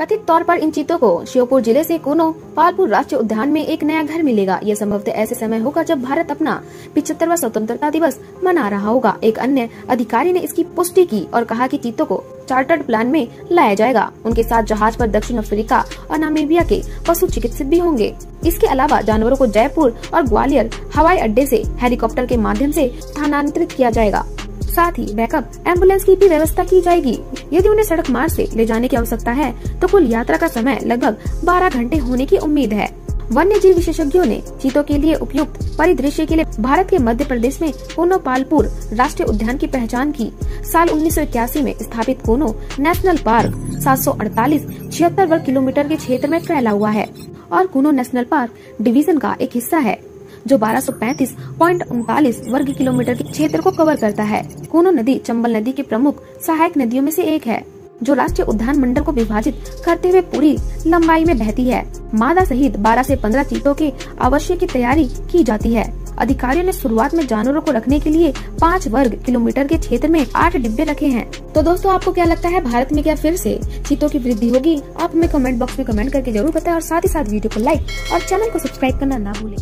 कथित तौर पर इन चीतों को श्योपुर ज़िले से कोनो पालपुर राष्ट्रीय उद्यान में एक नया घर मिलेगा। यह संभवतः ऐसे समय होगा जब भारत अपना पिछहत्तरवा स्वतंत्रता दिवस मना रहा होगा। एक अन्य अधिकारी ने इसकी पुष्टि की और कहा कि चीतों को चार्टर्ड प्लान में लाया जाएगा। उनके साथ जहाज़ पर दक्षिण अफ्रीका और नामीबिया के पशु चिकित्सक भी होंगे। इसके अलावा जानवरों को जयपुर और ग्वालियर हवाई अड्डे से हेलीकॉप्टर के माध्यम से स्थानांतरित किया जाएगा। साथ ही बैकअप एंबुलेंस की भी व्यवस्था की जाएगी। यदि उन्हें सड़क मार्ग से ले जाने की आवश्यकता है तो कुल यात्रा का समय लगभग 12 घंटे होने की उम्मीद है। वन्य जीव विशेषज्ञों ने चीतों के लिए उपयुक्त परिदृश्य के लिए भारत के मध्य प्रदेश में कोनो पालपुर राष्ट्रीय उद्यान की पहचान की। साल उन्नीस सौ इक्यासी में स्थापित कोनो नेशनल पार्क सात सौ छिहत्तर वर्ग किलोमीटर के क्षेत्र में फैला हुआ है और कोनो नेशनल पार्क डिवीज़न का एक हिस्सा है। जो बारह वर्ग किलोमीटर के क्षेत्र को कवर करता है। कोनो नदी, चंबल नदी की प्रमुख सहायक नदियों में से एक है, जो राष्ट्रीय उद्यान मंडल को विभाजित करते हुए पूरी लंबाई में बहती है। मादा सहित 12 से 15 चीतों के आवश्यक की तैयारी की जाती है। अधिकारियों ने शुरुआत में जानवरों को रखने के लिए पाँच वर्ग किलोमीटर के क्षेत्र में आठ डिब्बे रखे हैं। तो दोस्तों, आपको क्या लगता है, भारत में क्या फिर से चीतों की वृद्धि होगी? आप हमें कमेंट बॉक्स में कमेंट करके ज़रूर बताएँ और साथ ही साथ वीडियो को लाइक और चैनल को सब्सक्राइब करना ना भूलें।